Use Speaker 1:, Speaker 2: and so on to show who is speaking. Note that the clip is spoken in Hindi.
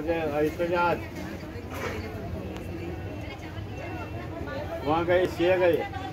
Speaker 1: तो वहाँ गए शेयर गए।